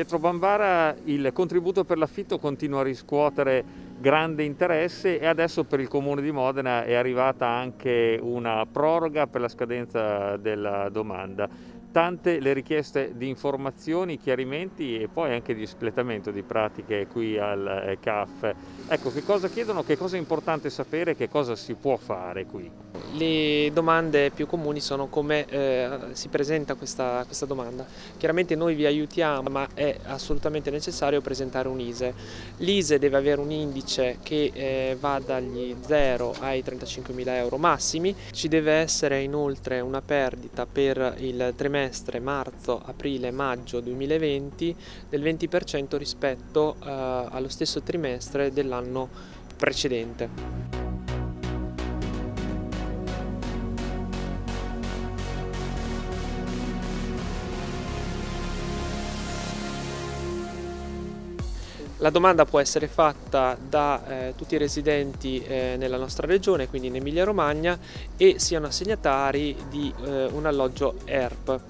Pietro Bambara, il contributo per l'affitto continua a riscuotere grande interesse e adesso per il Comune di Modena è arrivata anche una proroga per la scadenza della domanda tante le richieste di informazioni, chiarimenti e poi anche di espletamento di pratiche qui al eh, CAF. Ecco, che cosa chiedono, che cosa è importante sapere, che cosa si può fare qui? Le domande più comuni sono come eh, si presenta questa, questa, domanda. Chiaramente noi vi aiutiamo, ma è assolutamente necessario presentare un ISE. L'ISE deve avere un indice che eh, va dagli 0 ai 35 mila euro massimi, ci deve essere inoltre una perdita per il trimestre trimestre marzo, aprile, maggio 2020 del 20% rispetto eh, allo stesso trimestre dell'anno precedente. La domanda può essere fatta da eh, tutti i residenti eh, nella nostra regione, quindi in Emilia Romagna, e siano assegnatari di eh, un alloggio ERP.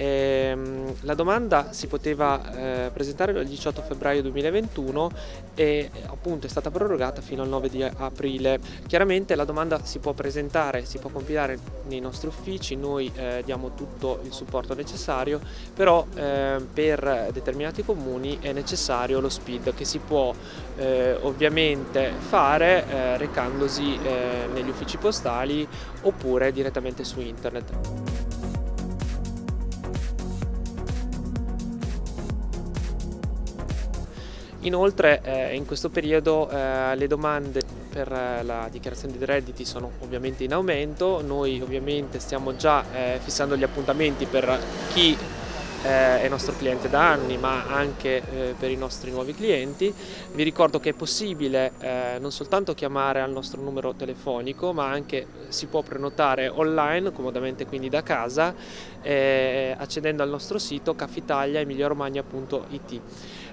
Ehm, la domanda si poteva eh, presentare dal 18 febbraio 2021 e appunto è stata prorogata fino al 9 di aprile. Chiaramente la domanda si può presentare, si può compilare nei nostri uffici, noi eh, diamo tutto il supporto necessario, però eh, per determinati comuni è necessario lo Che si può eh, ovviamente fare eh, recandosi eh, negli uffici postali oppure direttamente su internet. Inoltre eh, in questo periodo eh, le domande per eh, la dichiarazione dei redditi sono ovviamente in aumento, noi ovviamente stiamo già eh, fissando gli appuntamenti per chi eh, è nostro cliente da anni ma anche eh, per i nostri nuovi clienti. Vi ricordo che è possibile eh, non soltanto chiamare al nostro numero telefonico ma anche si può prenotare online comodamente quindi da casa eh, accedendo al nostro sito cafitalia.emiliaromagna.it.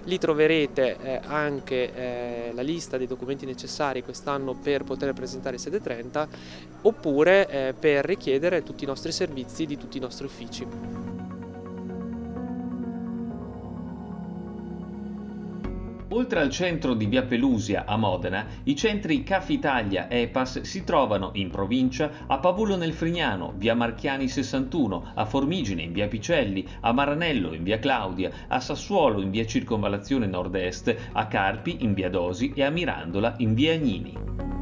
Lì troverete eh, anche eh, la lista dei documenti necessari quest'anno per poter presentare sede 30 oppure per richiedere tutti i nostri servizi di tutti i nostri uffici. Oltre al centro di Via Pelusia a Modena, i centri CAF Italia e EPAS si trovano in provincia a Pavulo nel Frignano, Via Marchiani 61, a Formigine in Via Picelli, a Maranello in Via Claudia, a Sassuolo in Via Circonvallazione Nord-Est, a Carpi in Via Dosi e a Mirandola in Via Agnini.